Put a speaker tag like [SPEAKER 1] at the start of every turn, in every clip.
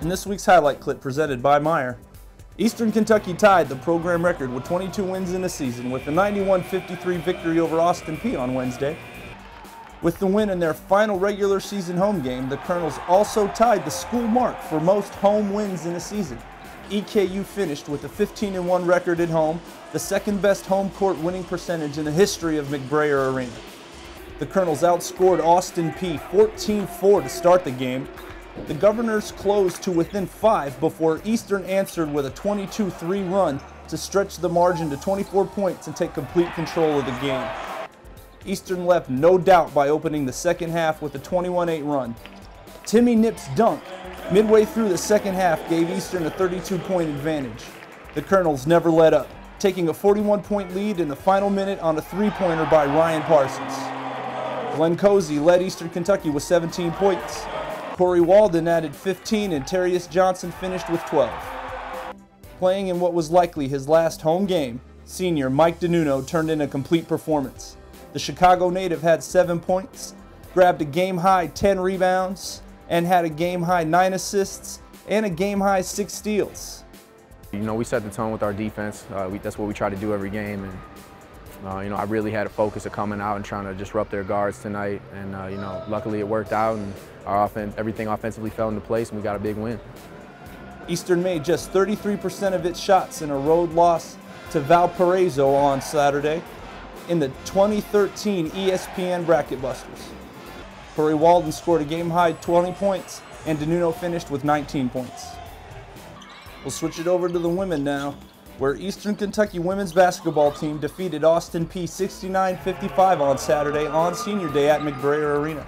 [SPEAKER 1] In this week's highlight clip presented by Meijer. Eastern Kentucky tied the program record with 22 wins in the season with a 91-53 victory over Austin Peay on Wednesday. With the win in their final regular season home game, the Colonels also tied the school mark for most home wins in a season. EKU finished with a 15-1 record at home, the second best home court winning percentage in the history of McBrayer Arena. The Colonels outscored Austin Peay 14-4 to start the game. The Governors closed to within five before Eastern answered with a 22-3 run to stretch the margin to 24 points and take complete control of the game. Eastern left no doubt by opening the second half with a 21-8 run. Timmy Knipp's dunk midway through the second half gave Eastern a 32-point advantage. The Colonels never let up, taking a 41-point lead in the final minute on a three-pointer by Ryan Parsons. Glenn Cosey led Eastern Kentucky with 17 points. Corey Walden added 15 and Tarius Johnson finished with 12. Playing in what was likely his last home game, senior Mike DiNunno turned in a complete performance. The Chicago native had 7 points, grabbed a game-high 10 rebounds, and had a game-high 9 assists and a game-high 6 steals.
[SPEAKER 2] You know, we set the tone with our defense. Uh, we, that's what we try to do every game. And uh, you know, I really had a focus of coming out and trying to disrupt their guards tonight, and uh, you know, luckily it worked out, and our offense, everything offensively fell into place, and we got a big win.
[SPEAKER 1] Eastern made just 33% of its shots in a road loss to Valparaiso on Saturday in the 2013 ESPN Bracket Busters. Corey Walden scored a game-high 20 points, and DiNunno finished with 19 points. We'll switch it over to the women now where Eastern Kentucky women's basketball team defeated Austin Peay 69-55 on Saturday on Senior Day at McBrayer Arena.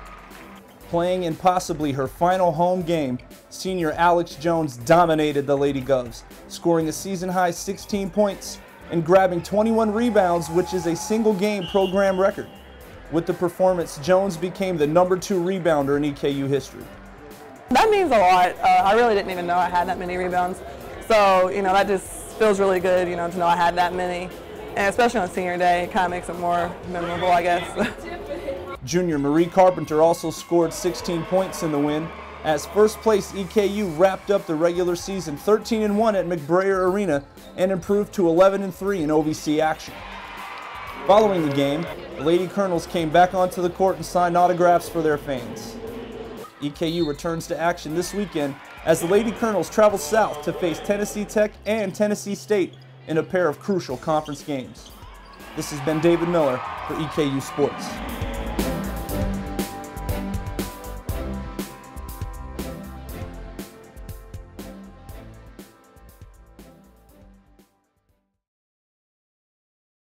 [SPEAKER 1] Playing in possibly her final home game, senior Alex Jones dominated the Lady Govs, scoring a season-high 16 points and grabbing 21 rebounds, which is a single-game program record. With the performance, Jones became the number two rebounder in EKU history.
[SPEAKER 3] That means a lot. Uh, I really didn't even know I had that many rebounds. So, you know, that just feels really good, you know, to know I had that many. And especially on senior day, it kind of makes it more memorable, I guess.
[SPEAKER 1] Junior Marie Carpenter also scored 16 points in the win as first place EKU wrapped up the regular season 13 1 at McBrayer Arena and improved to 11 3 in OVC action. Following the game, the Lady Colonels came back onto the court and signed autographs for their fans. EKU returns to action this weekend as the Lady Colonels travel south to face Tennessee Tech and Tennessee State in a pair of crucial conference games. This has been David Miller for EKU Sports.